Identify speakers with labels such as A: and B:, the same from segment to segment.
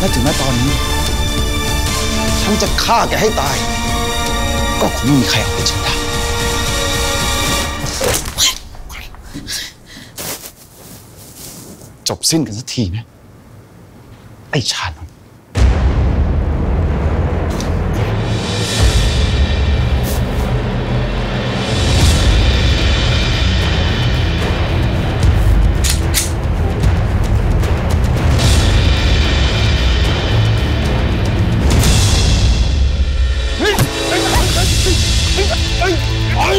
A: และถึงแม้ตอนนี้ ฉันจะฆ่าแกให้ตาย ก็คงไม่มีใครเอาไปฉันได้จบสิ้นกันสักทีนะ ไอ้ชานน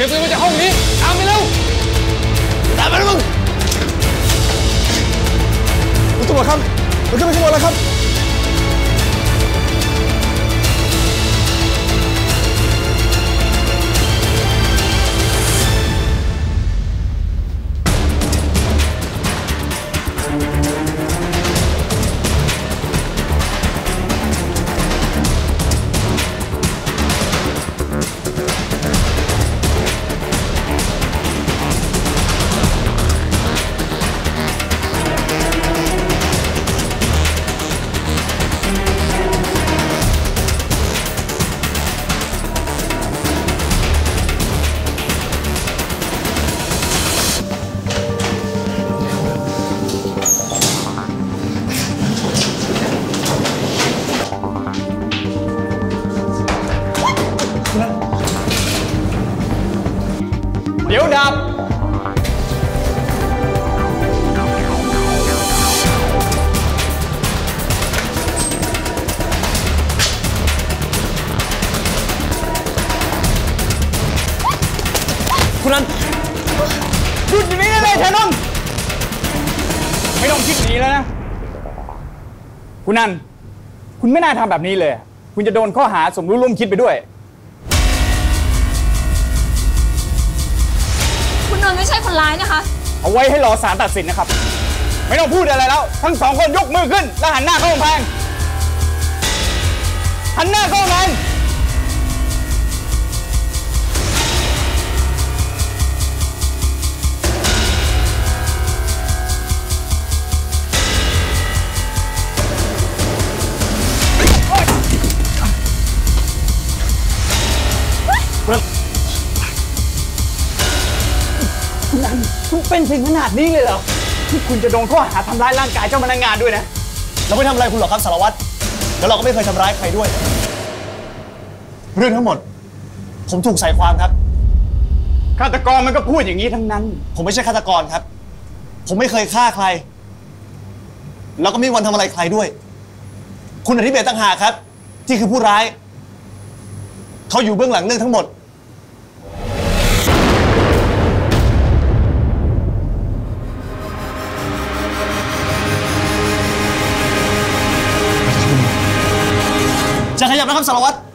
B: เก็บปืนมาจากห้องนี้ ตามไปเร็ว
A: ตามไปแล้วมึงคุณตำรวจครับมันขึ้นไปข้างบนแล้วครับ
B: นันหยุดอยู่นี่ได้เลยแทนนท์ไม่ต้องคิดหนีแล้วนะ คุณนัน คุณไม่น่าทำแบบนี้เลย คุณจะโดนข้อหาสมรู้ร่วมคิดไปด้วย
C: คุณนนท์ไม่ใช่คนร้ายนะคะ
B: เอาไว้ให้รอศาลตัดสินนะครับ ไม่ต้องพูดอะไรแล้ว ทั้งสองคนยกมือขึ้น แล้วหันหน้าเข้ากำแพงหันหน้าเข้ากำแพง คุณเป็นถึงขนาดนี้เลยเหรอที่คุณจะโดนข้อหาทำร้ายร่างกายเจ้าพนักงานด้วยนะ
D: เราไม่ทำอะไรคุณหรอกครับสารวัตร แล้วเราก็ไม่เคยทำร้ายใครด้วย เรื่องทั้งหมด ผมถูกใส่ความครับ
B: ฆาตกรมันก็พูดอย่างนี้ทั้งนั้น
D: ผมไม่ใช่ฆาตกรครับ ผมไม่เคยฆ่าใคร แล้วก็ไม่มีวันทำอะไรใครด้วย คุณอธิเบศต่างหากครับ ที่คือผู้ร้าย เขาอยู่เบื้องหลังเรื่องทั้งหมด จะ